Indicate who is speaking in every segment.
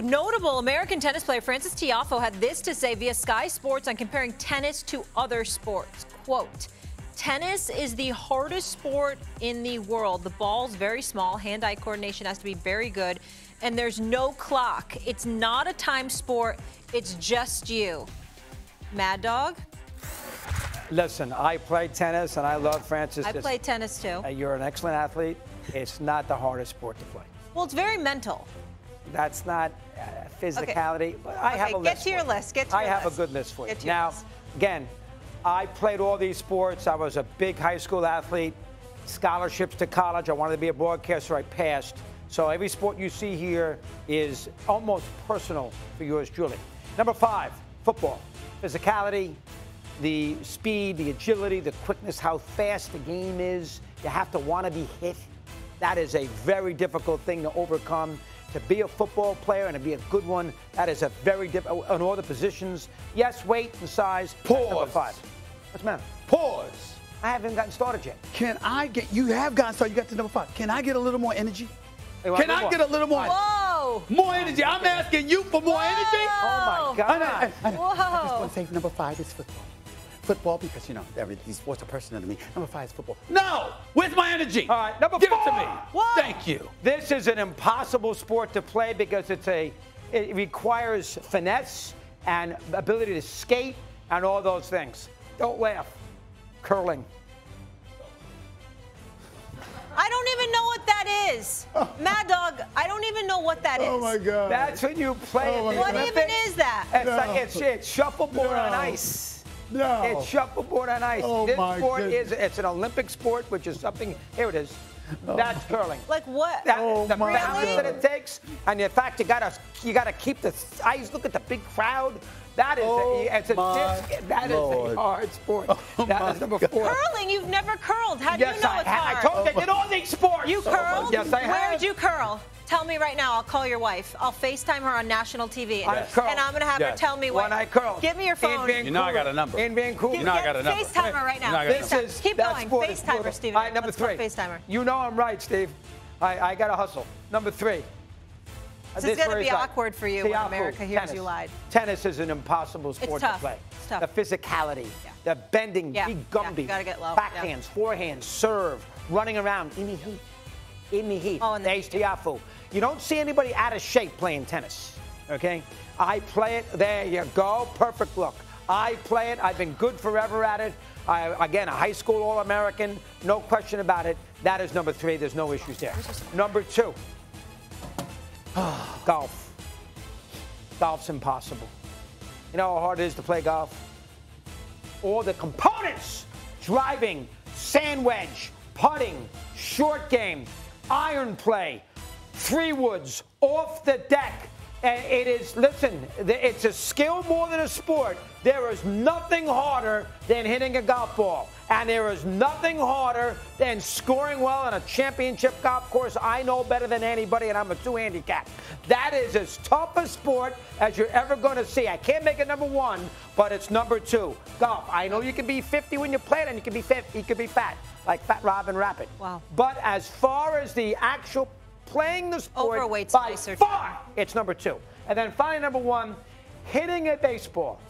Speaker 1: Notable American tennis player Frances Tiafoe had this to say via Sky Sports on comparing tennis to other sports. Quote, Tennis is the hardest sport in the world. The ball's very small, hand-eye coordination has to be very good, and there's no clock. It's not a time sport, it's just you. Mad Dog?
Speaker 2: Listen, I play tennis and I love Frances.
Speaker 1: I play tennis too.
Speaker 2: You're an excellent athlete. It's not the hardest sport to play.
Speaker 1: Well, it's very mental.
Speaker 2: That's not uh, physicality. But I have
Speaker 1: Okay,
Speaker 2: a
Speaker 1: get
Speaker 2: list.
Speaker 1: to your list, get to
Speaker 2: I
Speaker 1: your
Speaker 2: have
Speaker 1: list.
Speaker 2: a good list for you. Now,
Speaker 1: list.
Speaker 2: again, I played all these sports. I was a big high school athlete. Scholarships to college. I wanted to be a broadcaster. I passed. So every sport you see here is almost personal for yours truly. Number five, football. Physicality, the speed, the agility, the quickness, how fast the game is. You have to want to be hit. That is a very difficult thing to overcome. To be a football player and to be a good one, that is a very difficult uh, on all the positions. Yes, weight and size. That's number
Speaker 3: Pause.
Speaker 2: five. What's the matter?
Speaker 3: Pause.
Speaker 2: I haven't gotten started yet.
Speaker 3: Can I get, you have gotten started, you got to number five. Can I get a little more energy?
Speaker 2: Hey, want
Speaker 3: Can
Speaker 2: more?
Speaker 3: I get a little more?
Speaker 1: Whoa!
Speaker 3: More energy. I'm asking you for more energy.
Speaker 2: Oh my
Speaker 3: I know,
Speaker 2: God.
Speaker 3: I, I know. I just
Speaker 1: Whoa.
Speaker 3: want to say number five is football. Football because, you know, every- these sports are personal to me. Number five is football. No! Where's my energy?
Speaker 2: All right, number
Speaker 3: Give
Speaker 2: four.
Speaker 3: it to me.
Speaker 1: Whoa.
Speaker 3: Thank you.
Speaker 2: This is an impossible sport to play because it's a it requires finesse and ability to skate and all those things. Don't laugh. Curling.
Speaker 1: I don't even know what that is. Mad Dog, I don't even know what that oh is.
Speaker 3: Oh, my God.
Speaker 2: That's when you play
Speaker 3: Oh,
Speaker 2: in
Speaker 1: What
Speaker 3: God.
Speaker 1: even is that?
Speaker 2: It's
Speaker 3: No.
Speaker 2: like it's, it's shuffleboard on ice.
Speaker 3: No.
Speaker 2: It's shuffleboard on ice.
Speaker 3: Oh,
Speaker 2: this
Speaker 3: my
Speaker 2: sport
Speaker 3: goodness.
Speaker 2: is it's an Olympic sport, which is something. Here it is. Oh. That's curling.
Speaker 1: Like what?
Speaker 2: That,
Speaker 3: Oh,
Speaker 2: the
Speaker 3: my
Speaker 2: balance
Speaker 1: God.
Speaker 2: that it takes, and the fact you gotta you gotta keep the eyes. Look at the big crowd. That is
Speaker 3: Oh,
Speaker 2: a, it's a
Speaker 3: my
Speaker 2: dis- that is
Speaker 3: Lord.
Speaker 2: a hard sport.
Speaker 3: Oh,
Speaker 2: that
Speaker 3: my
Speaker 2: is number
Speaker 3: God.
Speaker 2: four.
Speaker 1: Curling, you've never curled. How do
Speaker 2: Yes,
Speaker 1: you know
Speaker 2: I,
Speaker 1: it's
Speaker 2: ha-
Speaker 1: hard?
Speaker 2: I told you I did all these sports.
Speaker 1: You oh, curled?
Speaker 2: Yes, I have.
Speaker 1: Where did you curl? Tell me right now. I'll call your wife. I'll FaceTime her on national TV.
Speaker 2: I curled.
Speaker 1: And I'm going to have her tell me what.
Speaker 2: When I curled.
Speaker 1: Give me your
Speaker 2: In
Speaker 1: phone.
Speaker 2: Vancouver.
Speaker 3: You know I got a number.
Speaker 2: In Vancouver.
Speaker 3: You know I got a number.
Speaker 1: FaceTime her right now.
Speaker 3: You know I got a
Speaker 2: This is
Speaker 1: Keep
Speaker 2: that
Speaker 1: going. FaceTime her. Stephen.
Speaker 2: All right, number
Speaker 1: Let's
Speaker 2: three.
Speaker 1: FaceTime her.
Speaker 2: You know I'm right, Steve. I, I got to hustle. Number three.
Speaker 1: This is gonna be
Speaker 2: he's
Speaker 1: awkward for you when
Speaker 2: Tiafoe,
Speaker 1: America hears
Speaker 2: tennis.
Speaker 1: you lied.
Speaker 2: Tennis is an impossible sport to play.
Speaker 1: It's tough.
Speaker 2: The physicality,
Speaker 1: Yeah.
Speaker 2: the bending,
Speaker 1: Yeah.
Speaker 2: big gumby,
Speaker 1: you gotta get low.
Speaker 2: backhands, forehands, serve, running around in the heat. In the heat.
Speaker 1: Oh, in the
Speaker 2: There's
Speaker 1: heat.
Speaker 2: You don't see anybody out of shape playing tennis. Okay? I play it. There you go. Perfect look. I play it. I've been good forever at it. I, again, a high school All American. No question about it. That is number three. There's no issues there. Number two. golf. Golf's impossible. You know how hard it is to play golf? All the components driving, sand wedge, putting, short game, iron play, three woods, off the deck. And it is, listen, it's a skill more than a sport. There is nothing harder than hitting a golf ball. And there is nothing harder than scoring well on a championship golf course. I know better than anybody, and I'm a two handicap. That is as tough a sport as you're ever going to see. I can't make it number one, but it's number two. Golf. I know you can be 50 when you play it, and you can be 50, you can be fat, like Fat Robin Rapid.
Speaker 1: Wow.
Speaker 2: But as far as the actual playing the sport,
Speaker 1: Overweight's
Speaker 2: by
Speaker 1: nicer, too.
Speaker 2: far, it's number two. And then finally, number one, hitting a baseball.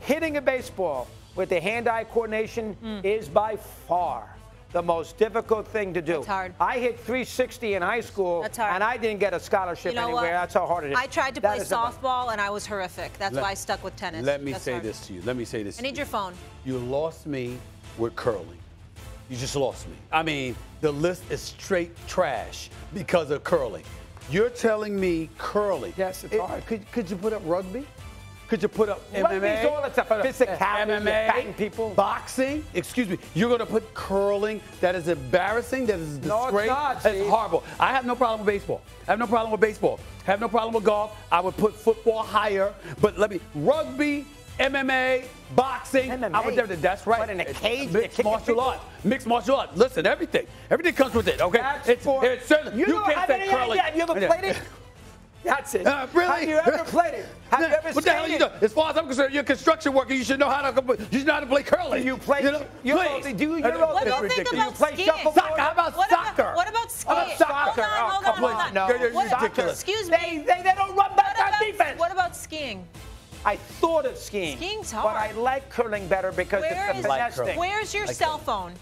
Speaker 2: Hitting a baseball with the hand-eye coordination hmm. is by far the most difficult thing to do.
Speaker 1: It's hard.
Speaker 2: I hit 360 in high school,
Speaker 1: That's hard.
Speaker 2: and I didn't get a scholarship
Speaker 1: You know
Speaker 2: anywhere.
Speaker 1: what?
Speaker 2: That's how hard it is.
Speaker 1: I tried to
Speaker 2: That
Speaker 1: play
Speaker 2: is number-
Speaker 1: softball and I was horrific. That's
Speaker 3: Let-
Speaker 1: why I stuck with tennis.
Speaker 3: Let me
Speaker 1: That's
Speaker 3: say
Speaker 1: hard.
Speaker 3: this to you. Let me say this.
Speaker 1: I
Speaker 3: to
Speaker 1: need
Speaker 3: you.
Speaker 1: your phone.
Speaker 3: You lost me with curling. You just lost me. I mean, the list is straight trash because of curling. You're telling me curling.
Speaker 2: Yes, it's
Speaker 3: It-
Speaker 2: hard.
Speaker 3: Could, could you put up rugby? Could you put up
Speaker 2: Rugby's
Speaker 3: MMA?
Speaker 2: all
Speaker 3: Put up
Speaker 2: physicality,
Speaker 3: MMA,
Speaker 2: batting people.
Speaker 3: boxing. Excuse me. You're going to put curling. That is embarrassing. That is a
Speaker 2: No, it's
Speaker 3: disgrace.
Speaker 2: not,
Speaker 3: That's horrible. I have no problem with baseball. I have no problem with baseball. I have no problem with golf. I would put football higher. But let me rugby, MMA, boxing. I
Speaker 2: MMA?
Speaker 3: would never. That's right.
Speaker 2: What, in a cage?
Speaker 3: Mixed martial arts. Mixed martial art. Listen, everything. Everything comes with it. Okay.
Speaker 2: That's
Speaker 3: it's,
Speaker 2: for-
Speaker 3: it's certainly,
Speaker 2: You,
Speaker 3: you
Speaker 2: don't
Speaker 3: can't
Speaker 2: have any
Speaker 3: curling.
Speaker 2: idea. Have you ever played it? That's it.
Speaker 3: Uh, really?
Speaker 2: Have you ever played it? Have you ever
Speaker 3: what the hell you doing? As far as I'm concerned, you're a construction worker. You should know how to you should know how to play curling.
Speaker 2: You play.
Speaker 3: You know,
Speaker 2: you're
Speaker 3: please.
Speaker 2: do you, you're
Speaker 1: What do you think about
Speaker 2: you play shuffleboard?
Speaker 3: Soccer. How about
Speaker 1: What
Speaker 3: soccer?
Speaker 1: about, what about skiing?
Speaker 3: How about soccer?
Speaker 1: Hold on, hold on, hold on.
Speaker 2: No.
Speaker 3: You're- you're
Speaker 1: What
Speaker 3: ridiculous.
Speaker 1: excuse me.
Speaker 2: they, they don't run back
Speaker 1: What
Speaker 2: on defense.
Speaker 1: what about skiing?
Speaker 2: I thought of skiing.
Speaker 1: Skiing's
Speaker 2: But. I like curling better because
Speaker 1: Where
Speaker 2: it's
Speaker 1: is-
Speaker 2: the
Speaker 3: Like
Speaker 2: finesse
Speaker 3: curling.
Speaker 2: thing.
Speaker 1: Where's your
Speaker 3: Like
Speaker 1: cell
Speaker 3: that.
Speaker 1: phone?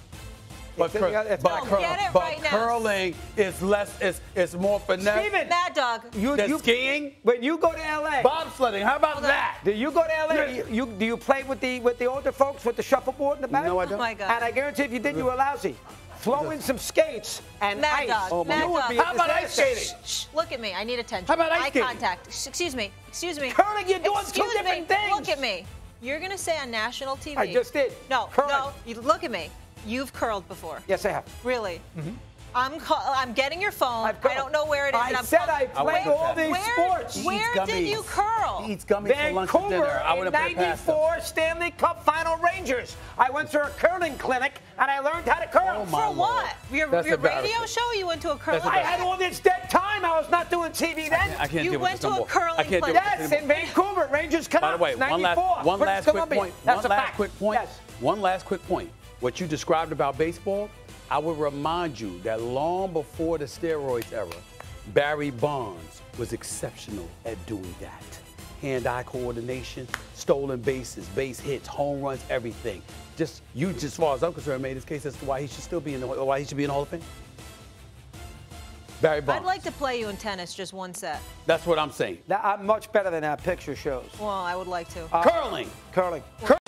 Speaker 3: But, cur-
Speaker 2: the other-
Speaker 3: but,
Speaker 2: No,
Speaker 3: cur-
Speaker 1: get it
Speaker 3: but
Speaker 1: right now.
Speaker 3: curling is less. Is is more finesse.
Speaker 2: Stephen,
Speaker 1: Mad Dog.
Speaker 2: you, you,
Speaker 3: skiing.
Speaker 2: when you go to LA,
Speaker 3: Bobsledding. How about that?
Speaker 2: do you go to LA?
Speaker 3: Yeah.
Speaker 2: You, you, do you play with the with the older folks with the shuffleboard in the back?
Speaker 3: No, I don't.
Speaker 1: Oh my God.
Speaker 2: And I guarantee if you did, you were lousy. Throw in some skates and
Speaker 1: Mad
Speaker 2: ice.
Speaker 1: Dog.
Speaker 3: Oh,
Speaker 1: Mad Dog.
Speaker 3: How about ice skating?
Speaker 1: Shh, look at me. I need attention.
Speaker 3: How about ice
Speaker 1: Eye
Speaker 3: skating?
Speaker 1: contact. Sh- Excuse me. Excuse me.
Speaker 2: Curling, you're doing two
Speaker 1: Excuse
Speaker 2: different
Speaker 1: me.
Speaker 2: things.
Speaker 1: Look at me. You're gonna say on national TV.
Speaker 2: I just did.
Speaker 1: No,
Speaker 2: Curling.
Speaker 1: no. You look at me. You've curled before.
Speaker 2: Yes, I have.
Speaker 1: Really. Mm-hmm. I'm call, I'm getting your phone.
Speaker 2: I've
Speaker 1: I don't know where it is.
Speaker 2: I
Speaker 1: and I'm
Speaker 2: said
Speaker 1: calling-
Speaker 2: I played
Speaker 3: wouldn't
Speaker 2: all
Speaker 3: have
Speaker 2: these
Speaker 1: where,
Speaker 2: sports.
Speaker 1: Where did you curl?
Speaker 3: He eats gummies for lunch and dinner. I would
Speaker 2: in
Speaker 3: have put past
Speaker 2: '94 Stanley Cup Final Rangers. I went to a curling clinic and I learned how to curl.
Speaker 3: Oh, my
Speaker 1: For what?
Speaker 3: Lord.
Speaker 1: Your, your radio show? You went to a curling?
Speaker 2: I had all this dead time. I was not doing TV then.
Speaker 3: I can't
Speaker 1: You
Speaker 3: deal with
Speaker 1: went to a curling
Speaker 3: I can't
Speaker 1: clinic.
Speaker 2: Yes, in Vancouver, Rangers
Speaker 3: By the
Speaker 2: Canucks,
Speaker 3: way, one
Speaker 2: 94.
Speaker 3: last, one last quick point.
Speaker 2: That's
Speaker 3: one
Speaker 2: a
Speaker 3: last
Speaker 2: fact.
Speaker 3: quick point.
Speaker 2: Yes.
Speaker 3: One last quick point. What you described about baseball, I would remind you that long before the steroids era, Barry Bonds was exceptional at doing that. Hand-eye coordination, stolen bases, base hits, home runs, everything. Just you, just as far as I'm concerned, made his case as to why he should still be in the why he should be in the Hall of Fame. Barry Bonds.
Speaker 1: I'd like to play you in tennis just one set.
Speaker 3: That's what I'm saying.
Speaker 2: That- I'm much better than that picture shows.
Speaker 1: Well, I would like to.
Speaker 3: Uh, curling.
Speaker 2: Curling.
Speaker 3: Curling.